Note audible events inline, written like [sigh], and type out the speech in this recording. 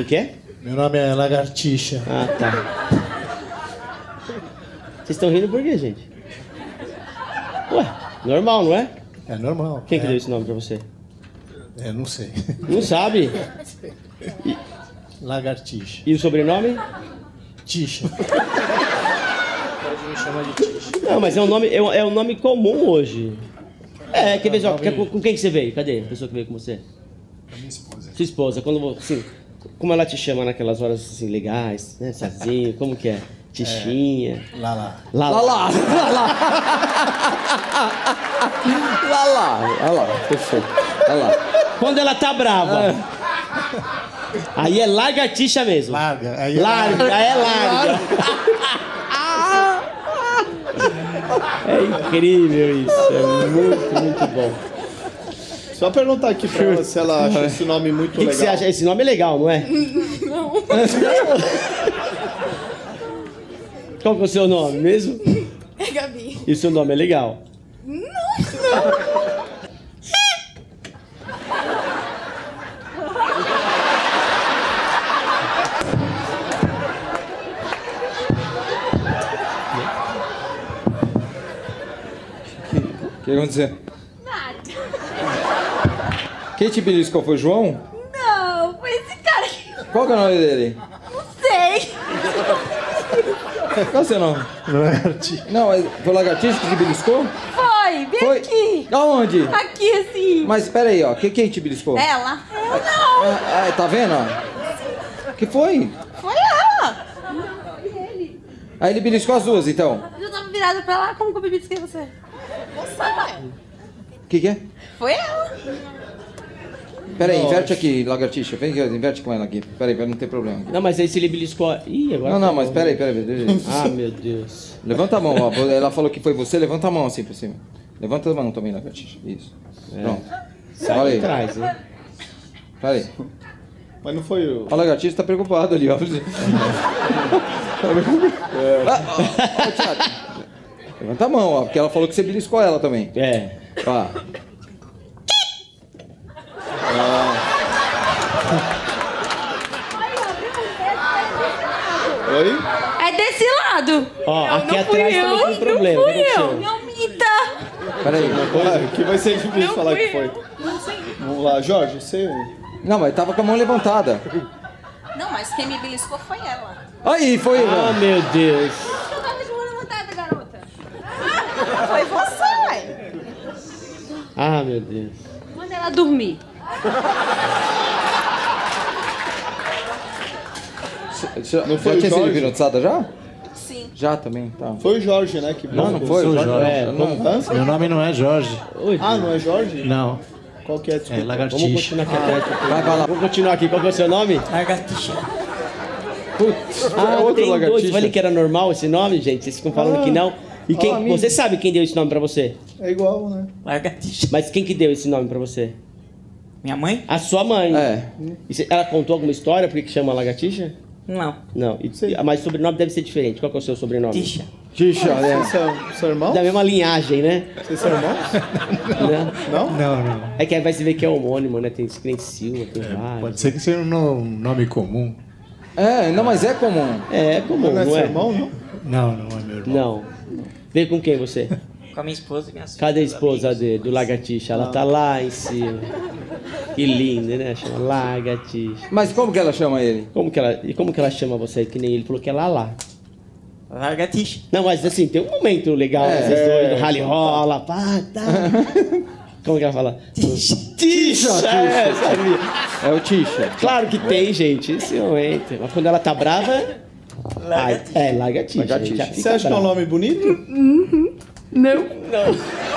Como que é? Meu nome é Lagartixa. Ah, tá. Vocês estão rindo por quê, gente? Ué, normal, não é? É normal. Quem que é, deu esse nome pra você? É, não sei. Não sabe? Lagartixa. E o sobrenome? Tixa. Pode me chamar de Tixa. Não, mas é um nome, é um, é um nome comum hoje. É, quer ver só, quer- com, com quem que você veio? Cadê a pessoa que veio com você? A minha esposa. Sua esposa, quando vo- assim, como ela te chama naquelas horas assim legais, né? Sozinho, como que é? Tichinha. Lá, lá. Lá, Lá lá, lá lá. Lá lá, lá lá, perfeito. Lá lá. Quando ela tá brava. Aí é lagartixa mesmo. Larga. Aí é Larga, é larga. [laughs] É incrível isso, é muito, muito bom. Só perguntar aqui pra ela se ela [laughs] acha esse nome muito O que, que legal. você acha? Esse nome é legal, não é? [laughs] Não. [laughs] Qual que é o seu nome mesmo? É Gabi. E o seu nome é legal? O que aconteceu? Quem te beliscou foi o João? Não, foi esse cara eu Qual que é o nome dele? não sei. Qual é o seu nome? Lagartixa. Não, mas foi o lagartixa que te beliscou? Foi, bem Foi? aqui. Aonde? Aqui, assim. Mas espera aí, ó. Quem, quem te beliscou? Ela? Eu não. Ah, ah, tá vendo, ó? que foi? Foi ela. Não, foi ele. Aí ele beliscou as duas, então. Eu tava virada pra lá, como que eu bebi que você? Você. O que que é? Foi ela. Pera aí, inverte aqui, lagartixa. Vem aqui, inverte com ela aqui. Pera aí, pra não ter problema. Não, mas aí se ele beliscou. Ih, agora. Não, não, tá mas bom. pera aí, pera aí. deixa eu- Ah, meu Deus. Levanta a mão, ó. Ela falou que foi você, levanta a mão assim pra cima. Levanta a mão também, lagartixa. Isso. Pronto. Sai Olha de trás, hein? Pera aí. Mas não foi. Ó, o lagartixa tá preocupado ali, ó. [laughs] Ah, ó, ó, Thiago. Levanta a mão, ó, porque ela falou que você beliscou ela também. É. Ó. Oi? É desse lado. Ó, Não, aqui atrás eu, também tem um problema. Não fui eu. aconteceu? Não minta. Pera aí. Ah, que vai ser difícil Não falar que foi. eu. Não sei. Vamos lá, Jorge, você. Não, mas tava com a mão levantada. Não, mas quem me beliscou foi ela. Aí, foi. Ah, meu Deus. Eu tava de mão levantada, garota. Foi você, ué. Ah, meu Deus. Manda ela dormir. Não foi já tinha sido hipnotizada já? Sim. Já também, tá. Foi o Jorge, né? Que Não, não foi. o Jorge, Jorge. É, não. Hã? Meu nome não é Jorge. Oi, Ah, não é Jorge? Não. Qual que é? É Desculpa. Vamos lagartixa. continuar aqui atrás. Vai, vai lá. Vamos continuar aqui. Qual que é o seu nome? Lagartixa. Putz, Ah, outro tem dois. lagartixa. Eu falei que era normal esse nome, gente. Vocês ficam falando que não. E quem, Ah, amigo. você sabe quem deu esse nome pra você? É igual, né? Lagartixa. Mas quem que deu esse nome pra você? Minha mãe? A sua mãe. É. Ela contou alguma história por que chama lagartixa? Não. Não. E, mas o sobrenome deve ser diferente. Qual que é o seu sobrenome? Tixa. Tixa, né? Vocês são, são irmãos? Da mesma linhagem, né? Vocês são irmãos? [laughs] Né? Não? Não, não. É que aí vai se ver que é homônimo, né? Tem tem Silva, tem vários. Pode ser que seja um no- nome comum. É, não, mas é comum. É, é comum, Não é não seu é? irmão, não? Não, não é meu irmão. Não. Veio com quem você? Com a minha esposa e minha filha. Cadê a esposa dele, do lagartixa? Ela tá lá em cima. Que linda, né? Chama lagartixa. Mas como que ela chama ele? Como que ela, e como que ela chama você? Que nem ele falou que é Lala. Lagartixa. Não, mas assim, tem um momento legal, É, vocês dois, do rally rola, pá, tá. [laughs] Como que ela fala? Tixa! Tixa! É, sabe? É o Tixa. Claro que tem, gente, esse momento. Mas quando ela tá brava. Ai, é, lagartixa. Lagartixa. Você acha que é um nome bonito? Não. Não.